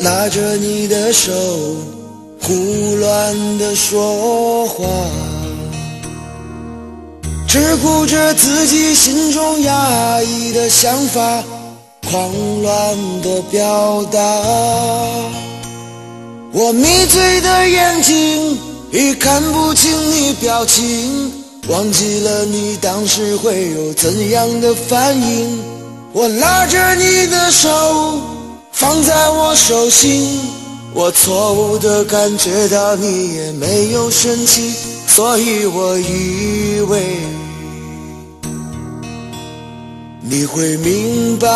拉着你的手，胡乱的说话，只顾着自己心中压抑的想法，狂乱的表达。我迷醉的眼睛已看不清你表情，忘记了你当时会有怎样的反应。我拉着你的手。放在我手心，我错误的感觉到你也没有生气，所以我以为你会明白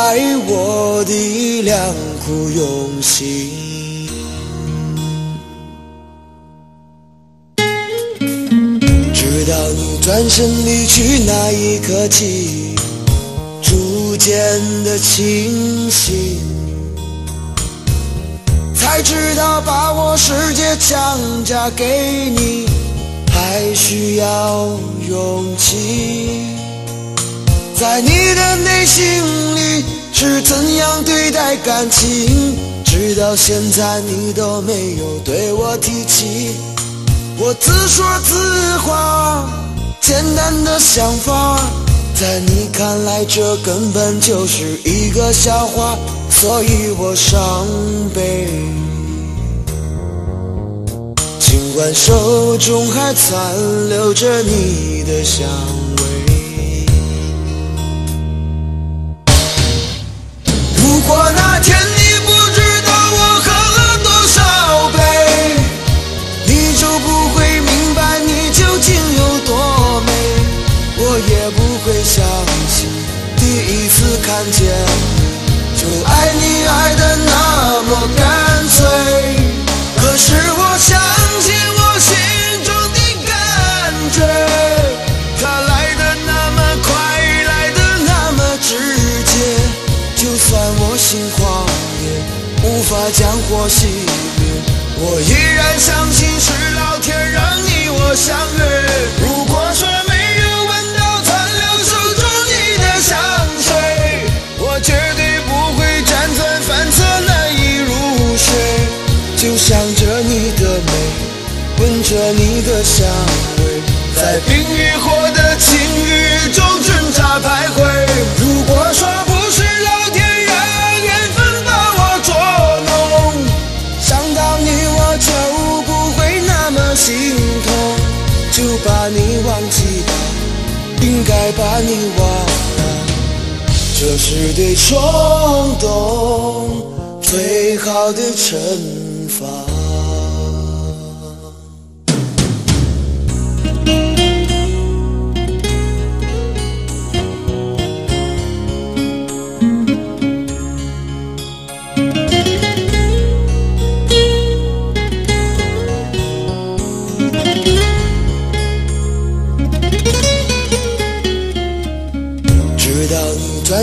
我的良苦用心。直到你转身离去那一刻起，逐渐的清醒。才知道把我世界强加给你，还需要勇气。在你的内心里是怎样对待感情？直到现在你都没有对我提起。我自说自话，简单的想法，在你看来这根本就是一个笑话，所以我伤悲。尽管手中还残留着你的香味，如果那天你不知道我喝了多少杯，你就不会明白你究竟有多美，我也不会相信第一次看见就爱你爱的那么干脆。可是我相信我心中的感觉，它来的那么快，来的那么直接。就算我心狂野，无法将火熄灭，我依然想。你的香味，在冰与火的情欲中挣扎徘徊。如果说不是老天让缘分把我捉弄，想到你我就不会那么心痛，就把你忘记吧，应该把你忘了。这是对冲动最好的承诺。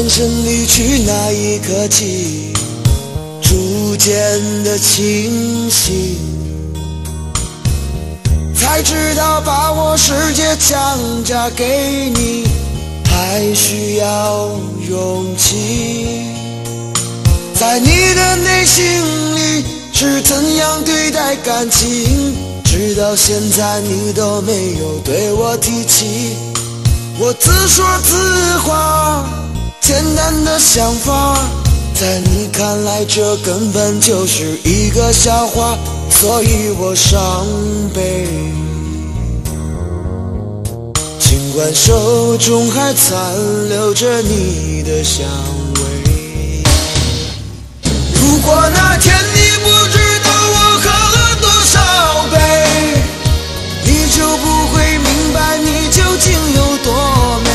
转身离去那一刻起，逐渐的清醒，才知道把我世界强加给你，还需要勇气。在你的内心里是怎样对待感情？直到现在你都没有对我提起，我自说自话。简单的想法，在你看来这根本就是一个笑话，所以我伤悲。尽管手中还残留着你的香味，如果那天你不知道我喝了多少杯，你就不会明白你究竟有多美，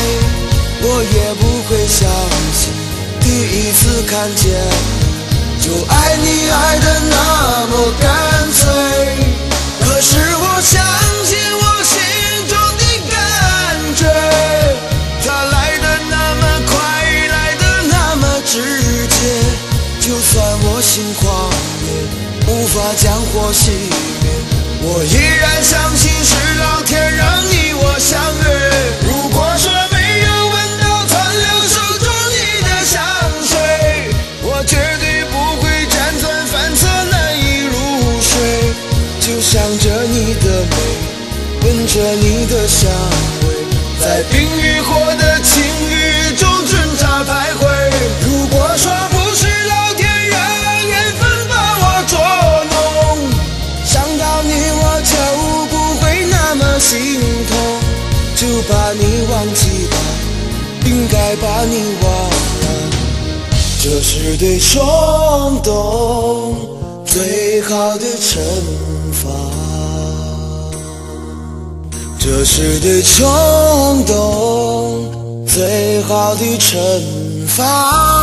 我也不。会相信第一次看见就爱你爱的那么干脆，可是我相信我心中的感觉，它来的那么快，来的那么直接，就算我心狂野，无法将火熄灭，我依然相信是老天让你我相约。想着你的美，闻着你的香味，在冰与火的情欲中挣扎徘徊。如果说不是老天让缘分把我捉弄，想到你我就不会那么心痛，就把你忘记吧，应该把你忘了，这是对冲动。最好的惩罚，这是对冲动最好的惩罚。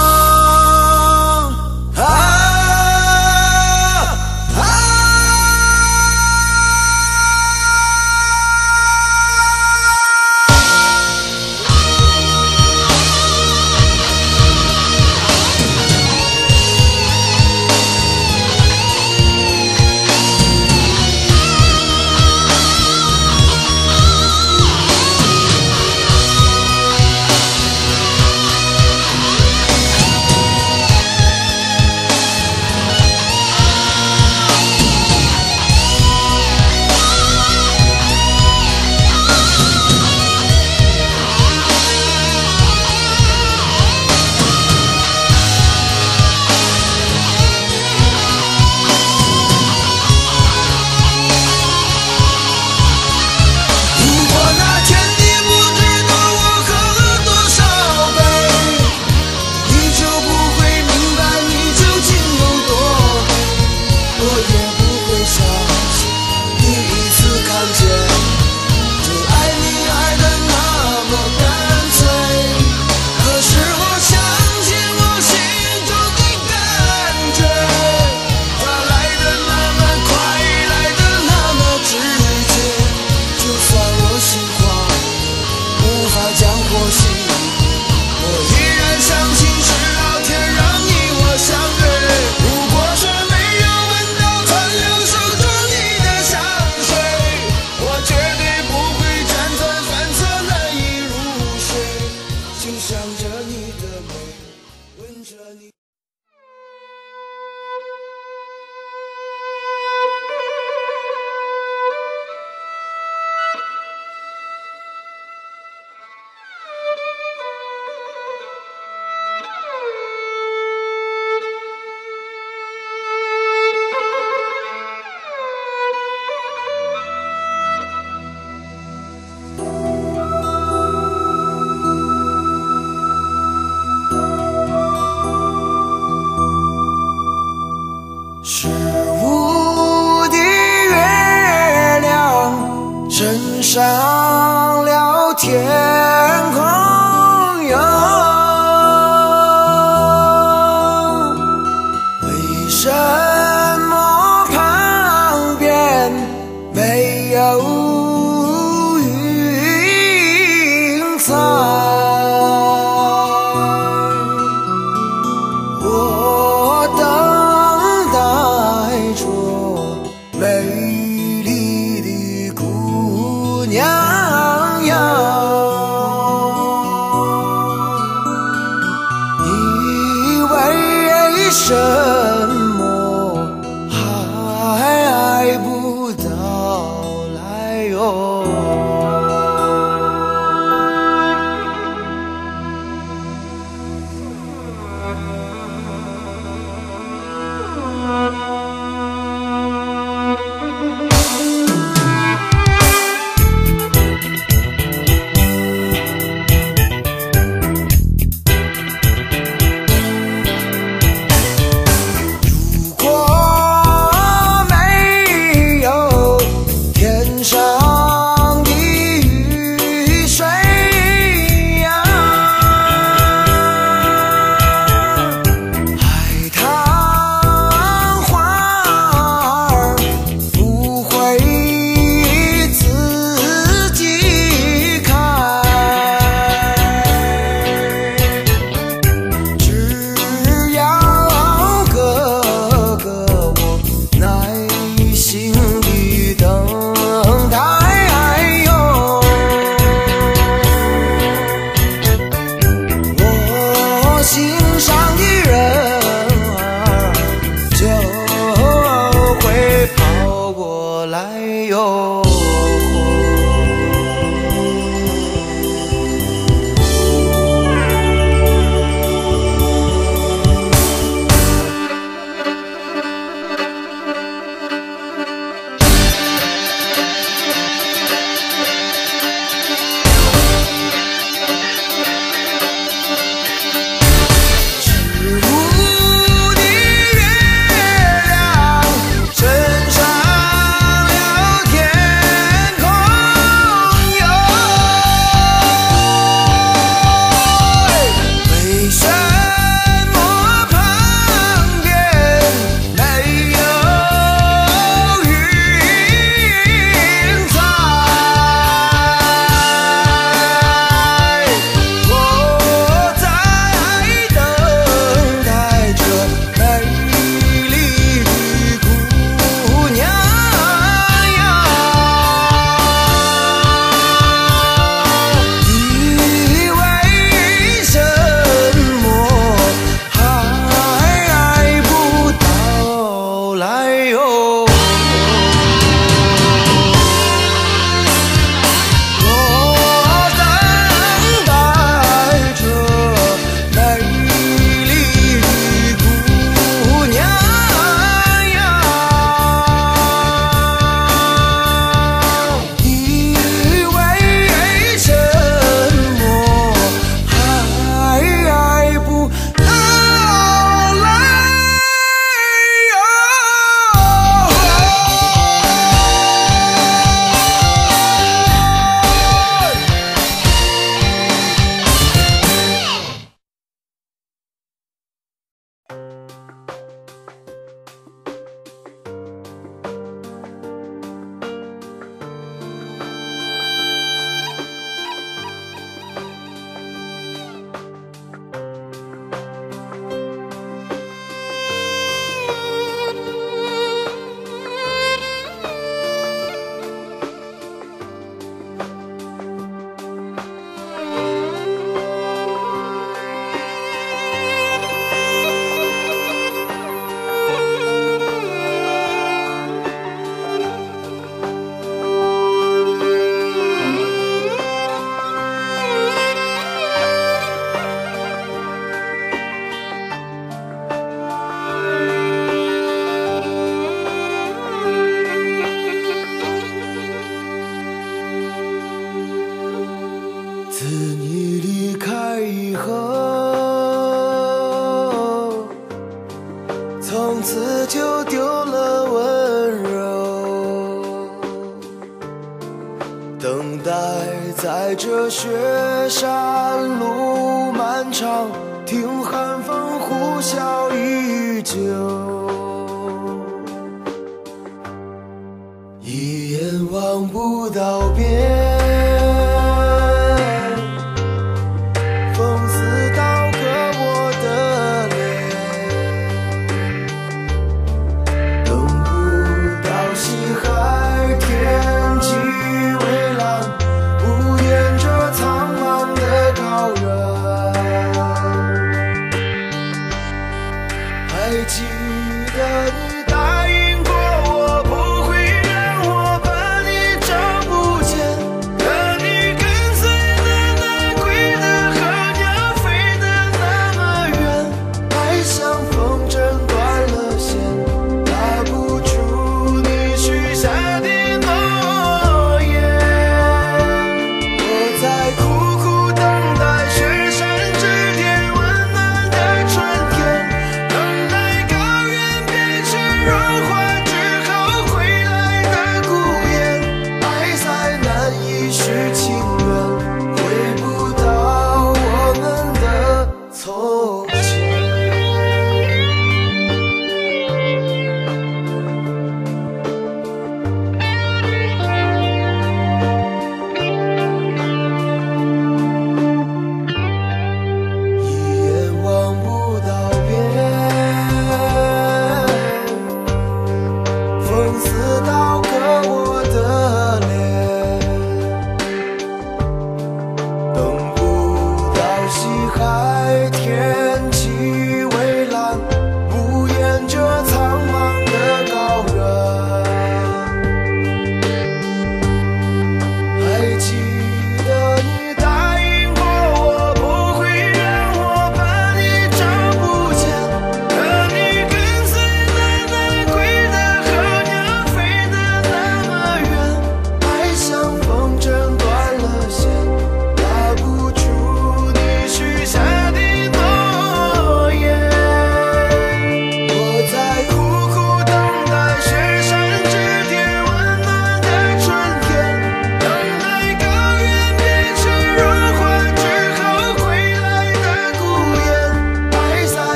不道别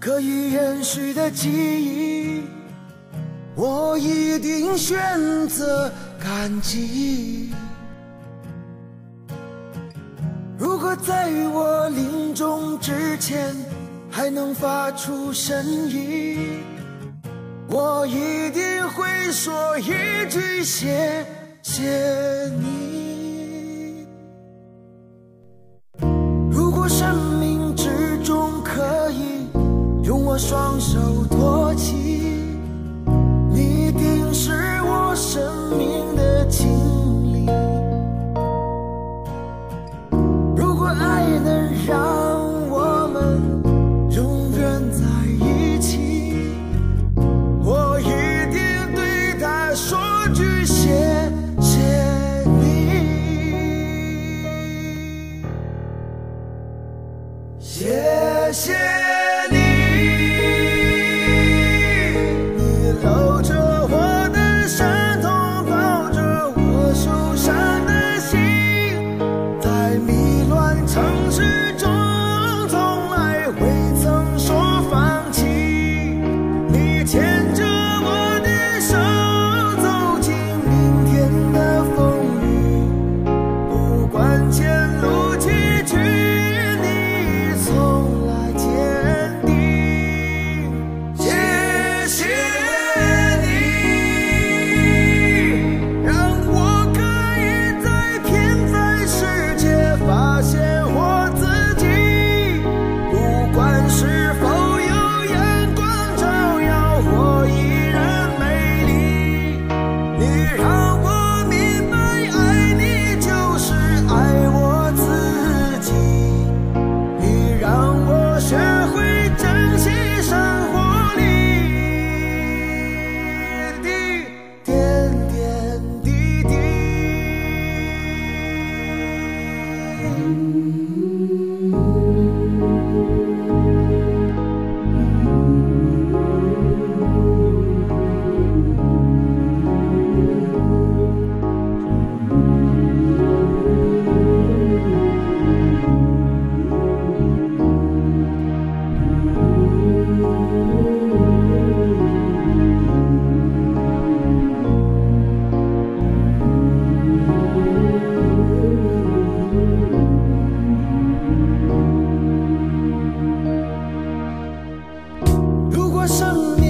可以延续的记忆我一定选择感激。如果在我临终之前还能发出声音我一定会说一句谢谢你。天 was so near.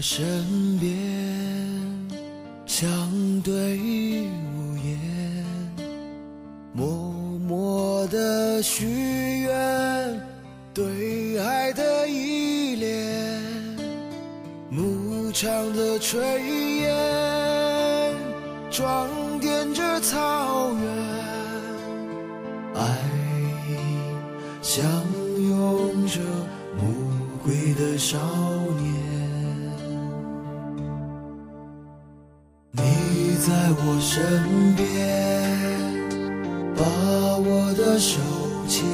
身边相对无言，默默的许愿，对爱的依恋。牧场的炊烟，装点着草原。爱相拥着牧归的少年。在我身边把我的手牵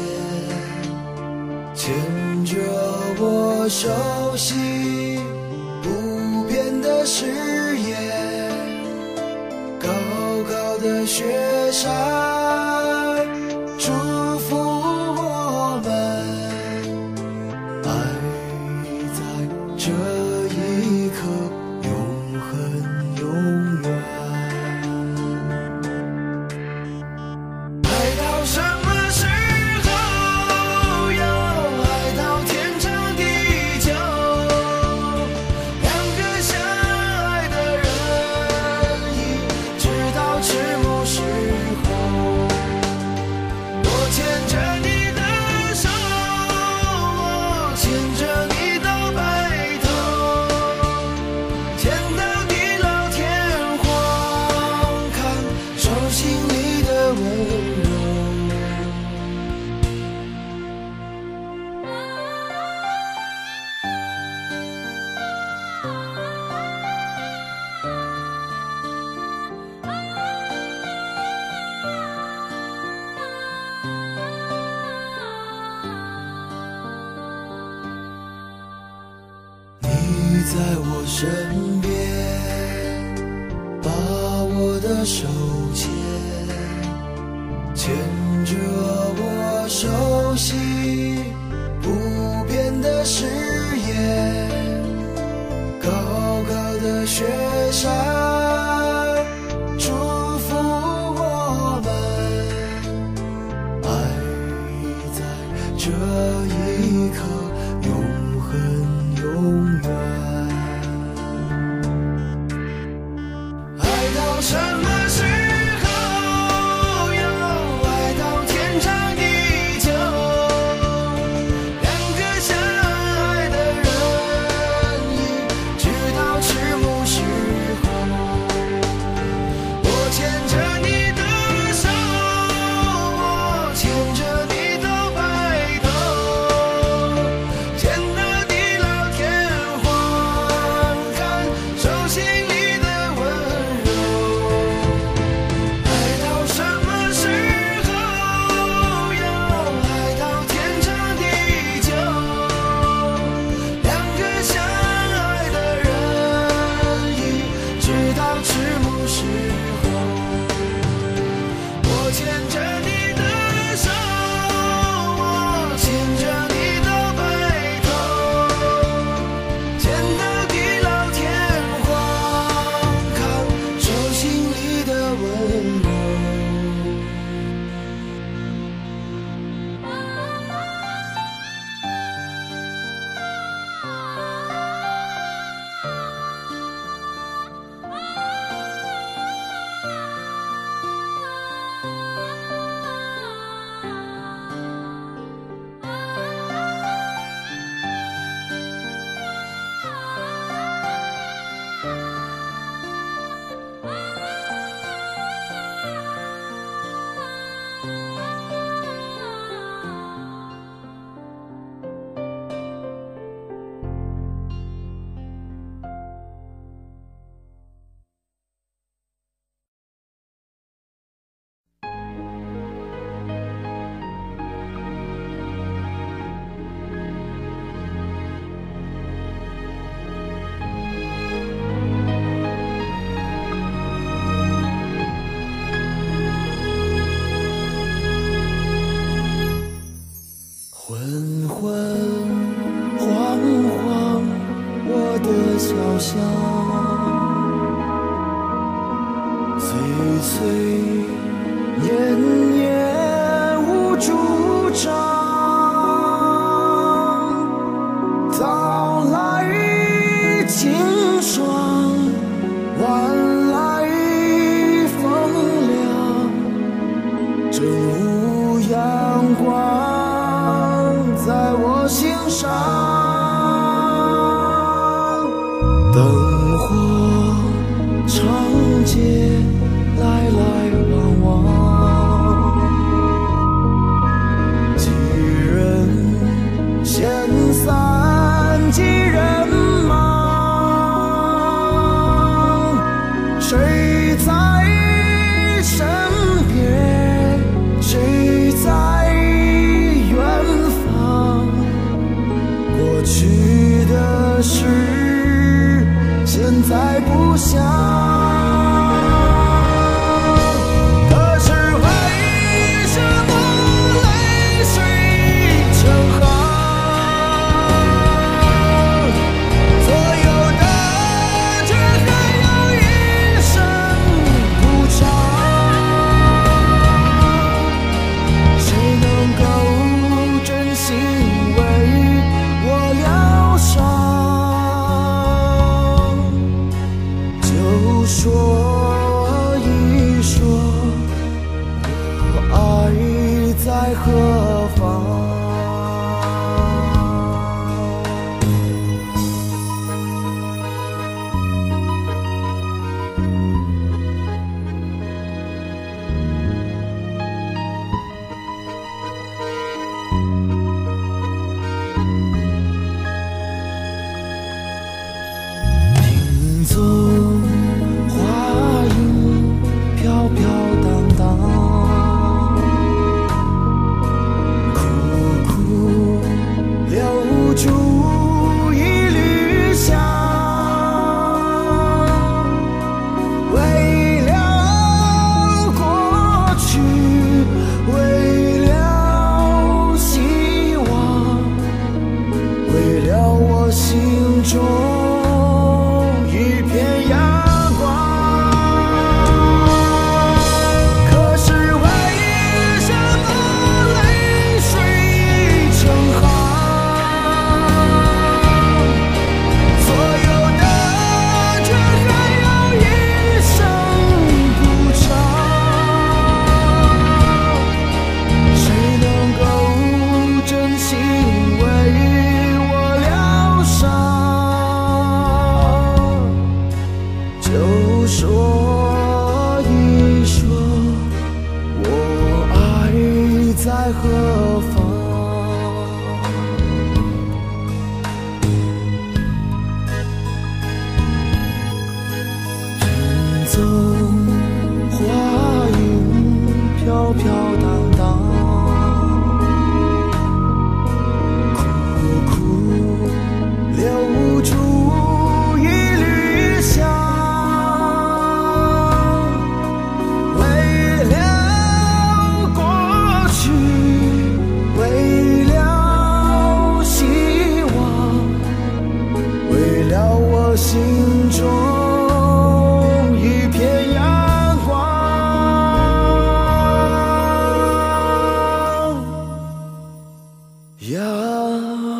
牵着我手心。在我身边把我的手牵牵着我手心。有